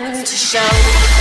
them to show.